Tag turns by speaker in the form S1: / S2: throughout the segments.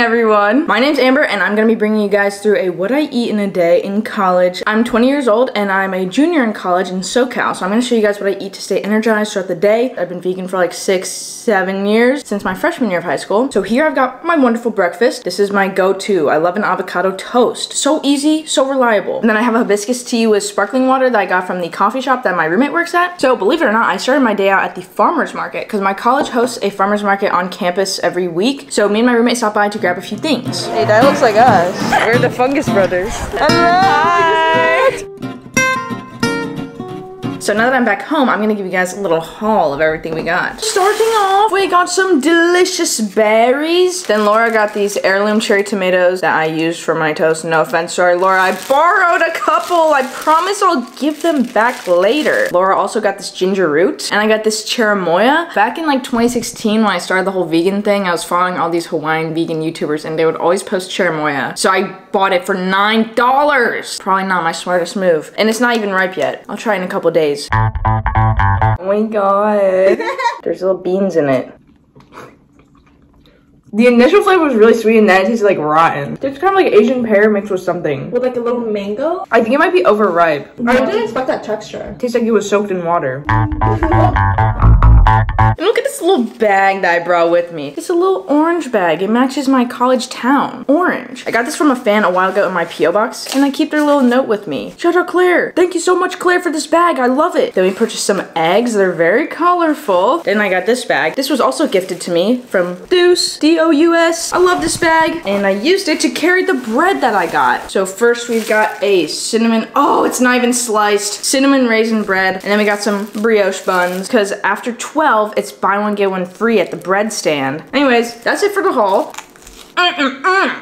S1: everyone. My name's Amber and I'm gonna be bringing you guys through a what I eat in a day in college. I'm 20 years old and I'm a junior in college in SoCal. So I'm gonna show you guys what I eat to stay energized throughout the day. I've been vegan for like six, seven years since my freshman year of high school. So here I've got my wonderful breakfast. This is my go-to. I love an avocado toast. So easy, so reliable. And then I have a hibiscus tea with sparkling water that I got from the coffee shop that my roommate works at. So believe it or not, I started my day out at the farmer's market because my college hosts a farmer's market on campus every week. So me and my roommate stopped by to grab a few things.
S2: Hey, that looks like us. We're the Fungus Brothers. Hi.
S1: So now that I'm back home, I'm gonna give you guys a little haul of everything we got. Starting off, we got some delicious berries. Then Laura got these heirloom cherry tomatoes that I used for my toast. No offense, sorry Laura, I borrowed a couple. I promise I'll give them back later. Laura also got this ginger root, and I got this cherimoya. Back in like 2016 when I started the whole vegan thing, I was following all these Hawaiian vegan YouTubers and they would always post cherimoya. So I bought it for $9. Probably not my smartest move. And it's not even ripe yet. I'll try in a couple days days. Oh my god. There's little beans in it. The initial flavor was really sweet and then it tasted like rotten. It's kind of like Asian pear mixed with something.
S2: With like a little mango?
S1: I think it might be overripe.
S2: I didn't expect that texture.
S1: It tastes like it was soaked in water. And look at this little bag that I brought with me. It's a little orange bag. It matches my college town. Orange. I got this from a fan a while ago in my P.O. box, and I keep their little note with me. Shout out Claire. Thank you so much, Claire, for this bag. I love it. Then we purchased some eggs. They're very colorful. Then I got this bag. This was also gifted to me from Deuce, D-O-U-S. I love this bag, and I used it to carry the bread that I got. So first we've got a cinnamon, oh, it's not even sliced, cinnamon raisin bread. And then we got some brioche buns, because after 12, it's buy one, get one free at the bread stand. Anyways, that's it for the haul.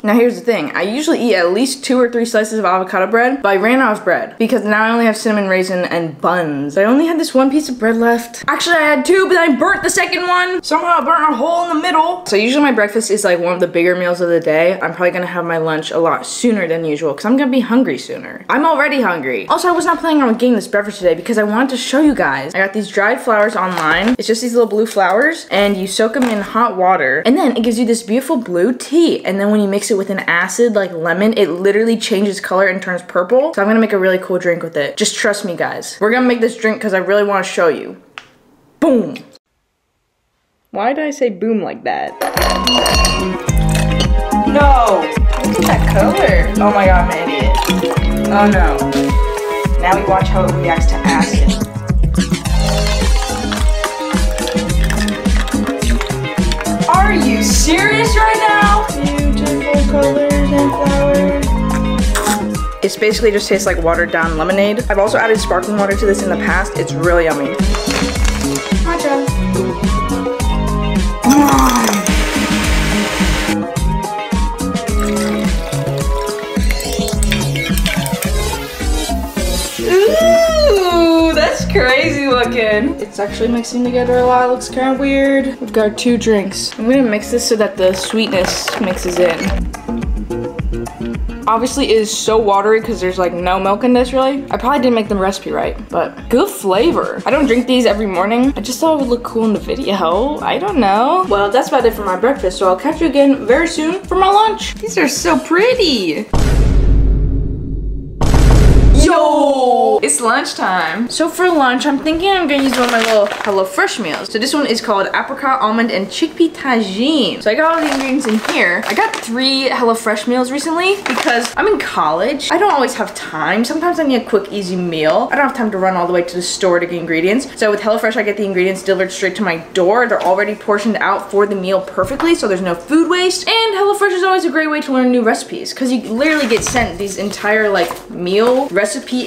S1: Now here's the thing, I usually eat at least two or three slices of avocado bread, but I ran out of bread because now I only have cinnamon raisin and buns. I only had this one piece of bread left. Actually I had two, but I burnt the second one. Somehow I burnt a hole in the middle. So usually my breakfast is like one of the bigger meals of the day. I'm probably gonna have my lunch a lot sooner than usual because I'm gonna be hungry sooner. I'm already hungry. Also I was not planning on getting this beverage today because I wanted to show you guys. I got these dried flowers online. It's just these little blue flowers and you soak them in hot water and then it gives you this beautiful blue tea and then when you mix it with an acid like lemon, it literally changes color and turns purple. So I'm gonna make a really cool drink with it. Just trust me guys. We're gonna make this drink because I really wanna show you. Boom. Why did I say boom like that? No! Look at that color. Oh my god, I'm an idiot. Oh no. Now we watch how it reacts to acid. Are you serious right now? It basically just tastes like watered down lemonade. I've also added sparkling water to this in the past. It's really yummy. Matcha. Ooh, that's crazy looking. It's actually mixing together a lot. It looks kind of weird. We've got two drinks. I'm gonna mix this so that the sweetness mixes in. Obviously is so watery because there's like no milk in this really. I probably didn't make the recipe right, but good flavor. I don't drink these every morning. I just thought it would look cool in the video. I don't know. Well, that's about it for my breakfast, so I'll catch you again very soon for my lunch. These are so pretty. Yo! It's lunchtime. So for lunch, I'm thinking I'm gonna use one of my little HelloFresh meals. So this one is called apricot, almond, and chickpea tagine. So I got all the ingredients in here. I got three HelloFresh meals recently because I'm in college. I don't always have time. Sometimes I need a quick, easy meal. I don't have time to run all the way to the store to get ingredients. So with HelloFresh, I get the ingredients delivered straight to my door. They're already portioned out for the meal perfectly, so there's no food waste. And HelloFresh is always a great way to learn new recipes because you literally get sent these entire like meal recipe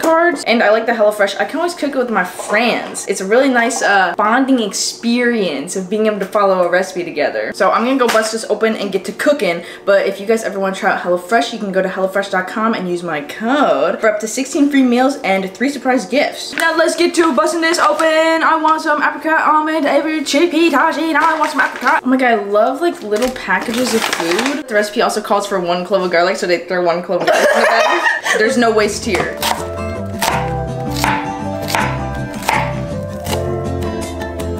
S1: cards. And I like the HelloFresh. I can always cook it with my friends. It's a really nice uh, bonding experience of being able to follow a recipe together. So I'm gonna go bust this open and get to cooking. But if you guys ever want to try out HelloFresh, you can go to HelloFresh.com and use my code for up to 16 free meals and three surprise gifts. Now let's get to busting this open. I want some apricot, almond, every chickpea, tagine. I want some apricot. Oh my god, I love like little packages of food. The recipe also calls for one clove of garlic, so they throw one clove of garlic in the bag. There's no waste here.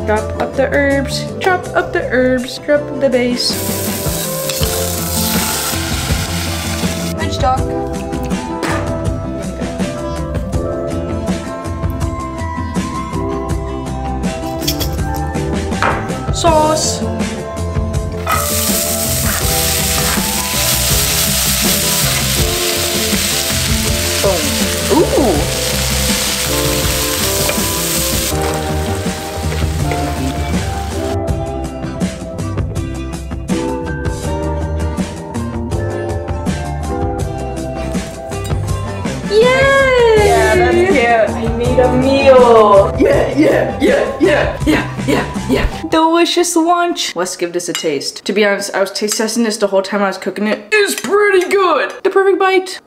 S1: Chop up the herbs, chop up the herbs, Drop the base.
S2: French.
S1: Sauce.
S2: Cute.
S1: I made a meal. Yeah, yeah, yeah, yeah, yeah, yeah, yeah. Delicious lunch. Let's give this a taste. To be honest, I was taste testing this the whole time I was cooking it. It's pretty good. The perfect bite.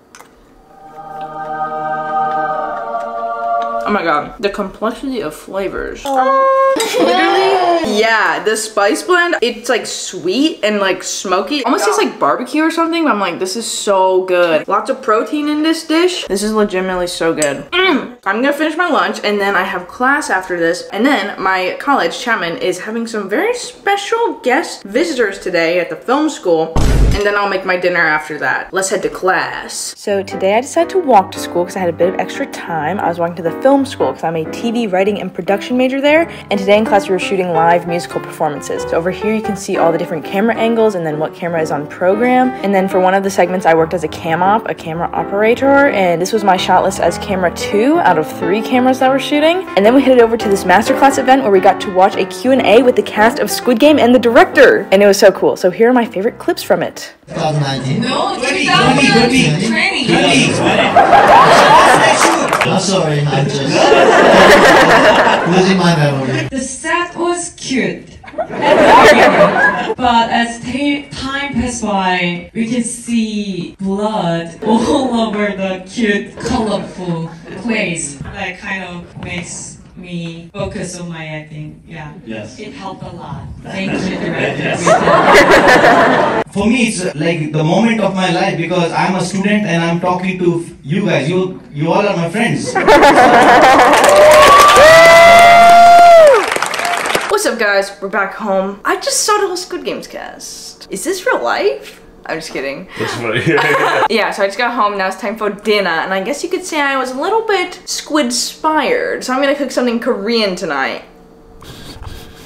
S1: Oh my god, the complexity of flavors. Oh. Literally, yeah, the spice blend, it's like sweet and like smoky. Almost tastes like barbecue or something, but I'm like, this is so good. Lots of protein in this dish. This is legitimately so good. Mm. I'm gonna finish my lunch and then I have class after this. And then my college, Chapman, is having some very special guest visitors today at the film school. And then I'll make my dinner after that. Let's head to class. So today I decided to walk to school because I had a bit of extra time. I was walking to the film school because I'm a TV writing and production major there. And today in class we were shooting live musical performances. So over here you can see all the different camera angles and then what camera is on program. And then for one of the segments I worked as a cam op, a camera operator. And this was my shot list as camera two out of three cameras that we're shooting. And then we headed over to this masterclass event where we got to watch a Q&A with the cast of Squid Game and the director. And it was so cool. So here are my favorite clips from it.
S3: 2019.
S4: No,
S3: 20,
S4: 2020.
S3: 20.
S4: 20.
S3: Oh, sorry, I'm just losing my memory.
S4: The set was cute. but as ta- time passed by, we can see blood all over the cute, colorful place. That kind of makes me focus on my acting. Yeah.
S5: Yes.
S4: It helped a lot. Thank you, director.
S5: For me, it's uh, like the moment of my life because I'm a student and I'm talking to you guys. You, you all are my friends.
S1: What's up, guys? We're back home. I just saw the whole Squid Games cast. Is this real life? I'm just kidding.
S6: That's funny.
S1: Yeah, so I just got home. Now it's time for dinner, and I guess you could say I was a little bit squid-spired. So I'm gonna cook something Korean tonight.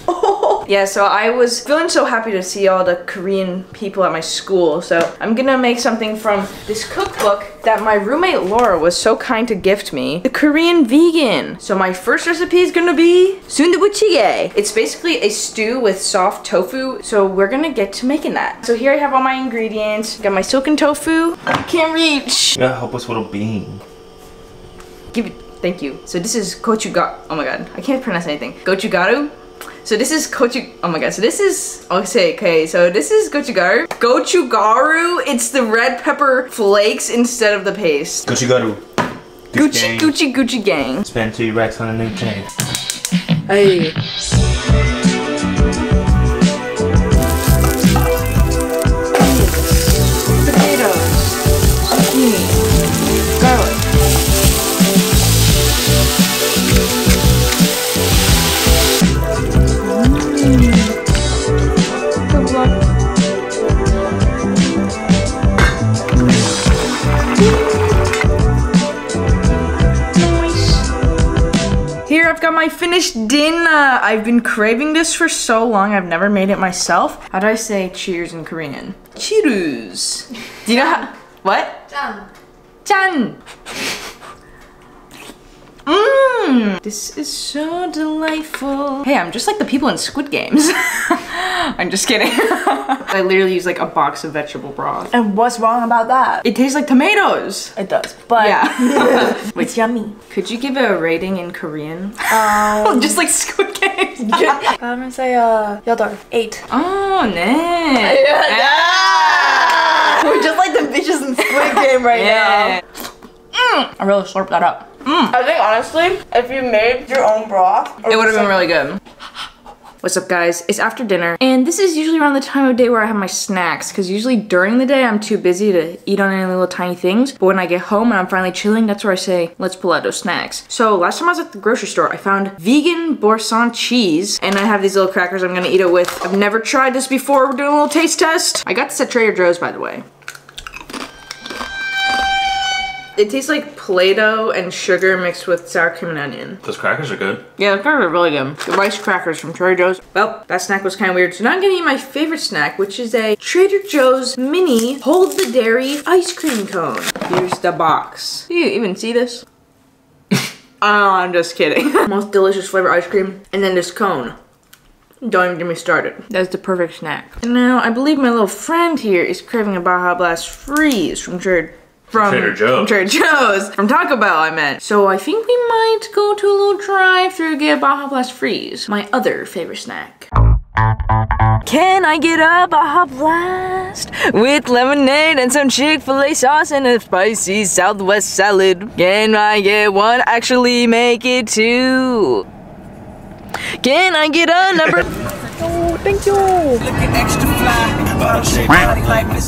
S1: Yeah, so I was feeling so happy to see all the Korean people at my school. So I'm gonna make something from this cookbook that my roommate Laura was so kind to gift me. The Korean vegan. So my first recipe is gonna be sundubu jjigae. It's basically a stew with soft tofu. So we're gonna get to making that. So here I have all my ingredients. Got my silken tofu. I can't reach.
S6: gotta help us with a bean.
S1: Give it. Thank you. So this is gochugaru. Oh my god, I can't pronounce anything. Gochugaru. So this is gochu. Oh my god. So this is. I'll say okay. So this is gochugaru. Gochugaru. It's the red pepper flakes instead of the paste.
S6: Gucci
S1: Gucci Gucci Gucci gang.
S6: Spend two racks on a new chain.
S1: Hey. I've been craving this for so long. I've never made it myself. How do I say cheers in Korean? Cheers. Do you know how? What? 짠. 짠. Mmm, this is so delightful. Hey, I'm just like the people in Squid Games. I'm just kidding. I literally use like a box of vegetable broth.
S2: And what's wrong about that?
S1: It tastes like tomatoes.
S2: It does, but
S1: yeah.
S2: Wait, it's yummy.
S1: Could you give it a rating in Korean?
S2: Um,
S1: just like Squid Games.
S2: I'm gonna say uh, 8. 8.
S1: Oh, nah. Yeah. yeah.
S2: We're just like the bitches in Squid Game right
S1: yeah. now. Mm, I really slurped that up. Mm,
S2: I think honestly, if you made your own broth,
S1: it would have been really good. What's up guys? It's after dinner and this is usually around the time of day where I have my snacks because usually during the day I'm too busy to eat on any little tiny things but when I get home and I'm finally chilling that's where I say let's pull out those snacks. So last time I was at the grocery store I found vegan Boursin cheese and I have these little crackers I'm gonna eat it with. I've never tried this before. We're doing a little taste test. I got this at Trader Joe's by the way. It tastes like Play-Doh and sugar mixed with sour cream and onion.
S6: Those crackers are good.
S1: Yeah, the crackers are really good. The rice crackers from Trader Joe's. Well, that snack was kind of weird. So now I'm gonna eat my favorite snack, which is a Trader Joe's mini Hold the Dairy ice cream cone. Here's the box. Do you even see this? Oh, I'm just kidding. Most delicious flavor ice cream. And then this cone. Don't even get me started. That's the perfect snack. And now I believe my little friend here is craving a Baja Blast Freeze from Trader from
S6: Trader Joe's.
S1: From Trader Joe's. From Taco Bell, I meant. So I think we might go to a little drive through get Baja Blast Freeze. My other favorite snack. Can I get a Baja Blast with lemonade and some Chick-fil-A sauce and a spicy Southwest salad? Can I get one? Actually, make it two. Can I get a number? oh, thank you.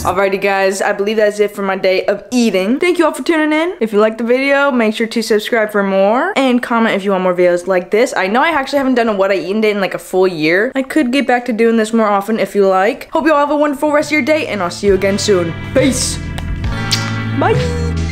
S1: Alrighty guys, I believe that's it for my day of eating. Thank you all for tuning in. If you liked the video, make sure to subscribe for more and comment if you want more videos like this. I know I actually haven't done a what I eaten day in like a full year. I could get back to doing this more often if you like. Hope you all have a wonderful rest of your day and I'll see you again soon. Peace. Bye.